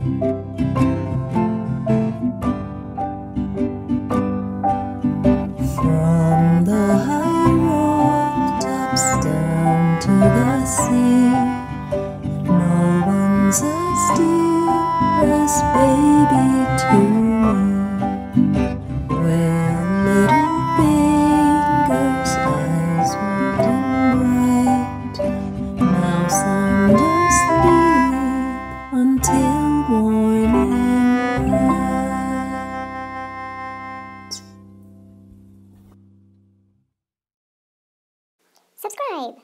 From the high road tops down to the sea. Subscribe.